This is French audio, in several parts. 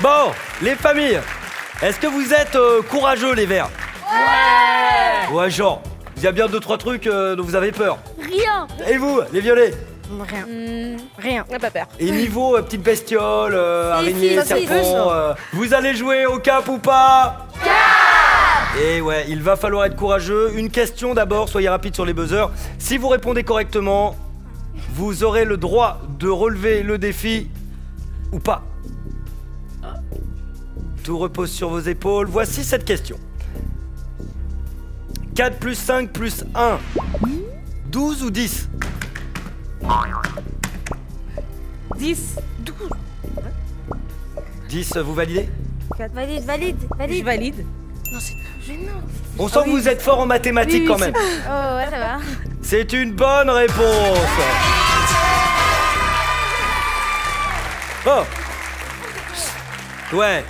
Bon, les familles, est-ce que vous êtes euh, courageux, les verts? Ouais Ouais, genre, il y a bien deux, trois trucs euh, dont vous avez peur. Rien. Et vous, les violets? Rien. Hmm, Rien. On n'a pas peur. Et niveau euh, petite bestiole, euh, Si, araignée, si, serpent, euh, vous allez jouer au cap ou pas? Cap Et ouais, il va falloir être courageux. Une question d'abord, soyez rapide sur les buzzers. Si vous répondez correctement, vous aurez le droit de relever le défi ou pas. Tout repose sur vos épaules. Voici cette question. 4 plus 5 plus 1. 12 ou 10 10. 10, vous validez? Valide, valide, Je valide. valide. Non, c'est gênant. On sent que vous êtes fort en mathématiques quand même. Oh, ouais, ça va. C'est une bonne réponse. Oh. Ouais,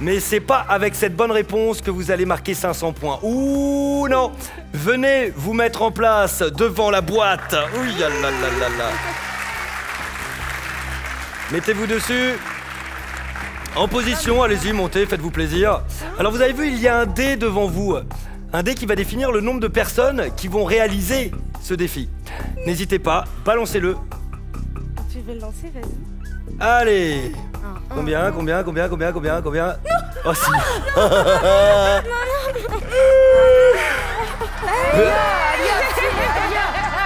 mais c'est pas avec cette bonne réponse que vous allez marquer 500 points. Ouh non Venez vous mettre en place devant la boîte. Ouh là là. Mettez-vous dessus. En position, allez-y, montez, faites-vous plaisir. Alors vous avez vu, il y a un dé devant vous. Un dé qui va définir le nombre de personnes qui vont réaliser ce défi. N'hésitez pas, balancez-le. Tu veux le lancer, vas-y. Allez. Combien, combien, combien, combien, combien, combien Oh si.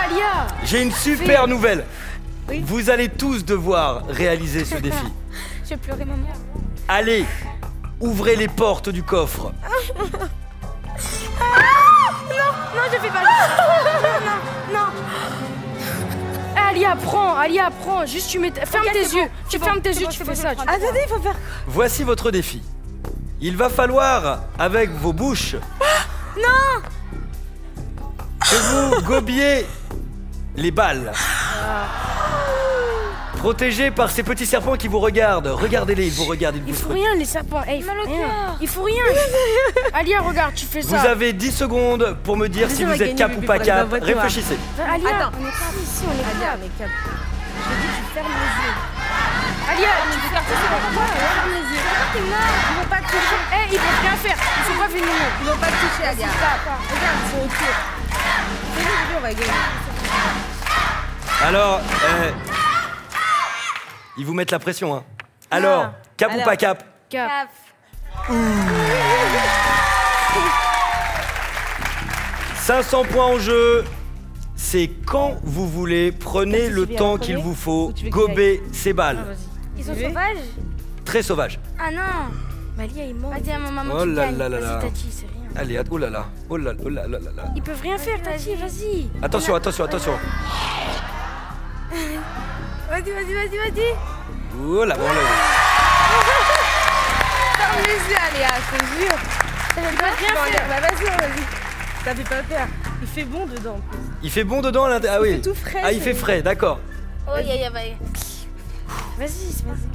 Alia J'ai une super nouvelle. Vous allez tous devoir réaliser ce défi. Je pleurer, maman. Allez, ouvrez les portes du coffre. Non, je fais pas Non, non. Alia, prends, Alia, prends. Juste, tu mets. Ferme tes yeux. bon, Tu fermes bon, tes yeux, bon, tu fais bon, ça. c'est tu bon. fais ça. Attendez, il faut faire. Voici votre défi. Il va falloir, avec vos bouches... Non Que vous gobiez les balles. Protégés par ces petits serpents qui vous regardent. Regardez-les, ils vous regardent, ils Il vous faut frottent. rien, les serpents. Eh, il faut rien. Il faut rien. Alia, regarde, tu fais Vous ça. avez 10 secondes pour me dire si vous êtes cap ou pas cap. Réfléchissez. Alia, Attends. on est pas ici, on est Alia, pas. mais calme. Je dis, tu fermes les yeux. Alia, tu fais ça. Ferme les yeux. Ils vont pas te toucher. Eh, ils peuvent rien faire. Ils sont pas venus. Ils vont pas te toucher, Alia. Regarde, ils sont Bibi, on va gagner. Alors, euh, ils vous mettent la pression. Hein. Alors, cap ou pas cap Cap. 500 points en jeu. C'est quand vous voulez. Prenez le temps qu'il vous faut. Gober ces balles. Ils sont sauvages Très sauvage. Ah non. Mais Alia, ils mentent. Vas-y, à mon maman, Oh tu là gagnes. là là là. Vas-y, Tati, c'est rien. Allez, oh là là. Oh là oh là là là là. Ils peuvent rien faire, Tati, vas-y. Attention, attention, attention. Vas-y, vas-y, vas-y, vas-y. Oh là, bon, là. Ferme les yeux, Alia, je te jure. Ça veut pas rien faire. Bah vas-y, vas-y. Ça fait pas peur. Il fait bon dedans. en plus. Il fait bon dedans à l'intérieur. Ah oui. fait tout frais, Ah, il fait frais, d'accord. Oh, ya, ya, vas-y. Vas-y, c'est vas-y.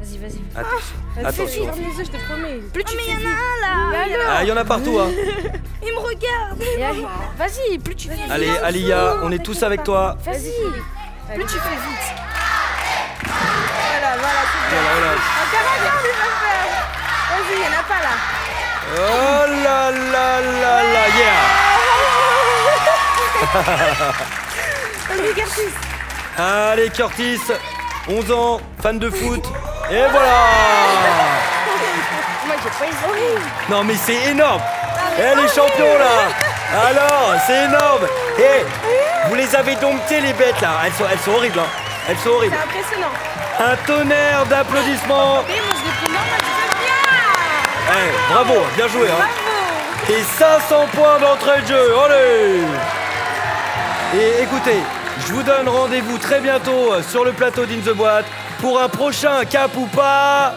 Vas-y, vas-y. Attention. Vas-y, Attention. ferme les yeux, je te promets. Plus tu fais vite. là. Ah, il y en a partout, hein. Il me regarde. Vas-y, plus tu fais Allez, Alia, on est tous avec toi. Vas-y. Plus tu fais vite. Voilà, voilà, c'est bien. Voilà, voilà. Encore, regarde, il va faire? Vas-y, il y en a pas là. Oh là là là là, yeah Vas-y, Curtis. Allez, Curtis, 11 ans, fan de foot. Et voilà Moi, j'ai pas hésité. Non mais c'est énorme Eh les champions là Alors, c'est énorme Et vous les avez domptés les bêtes là Elles sont, elles sont horribles hein. Elles sont horribles C'est impressionnant. Un tonnerre d'applaudissements. Eh, Bravo, bien joué hein Bravo. Et 500 points d'entrée de jeu Allez Et écoutez, je vous donne rendez-vous très bientôt sur le plateau d'In The Boîte pour un prochain cap ou pas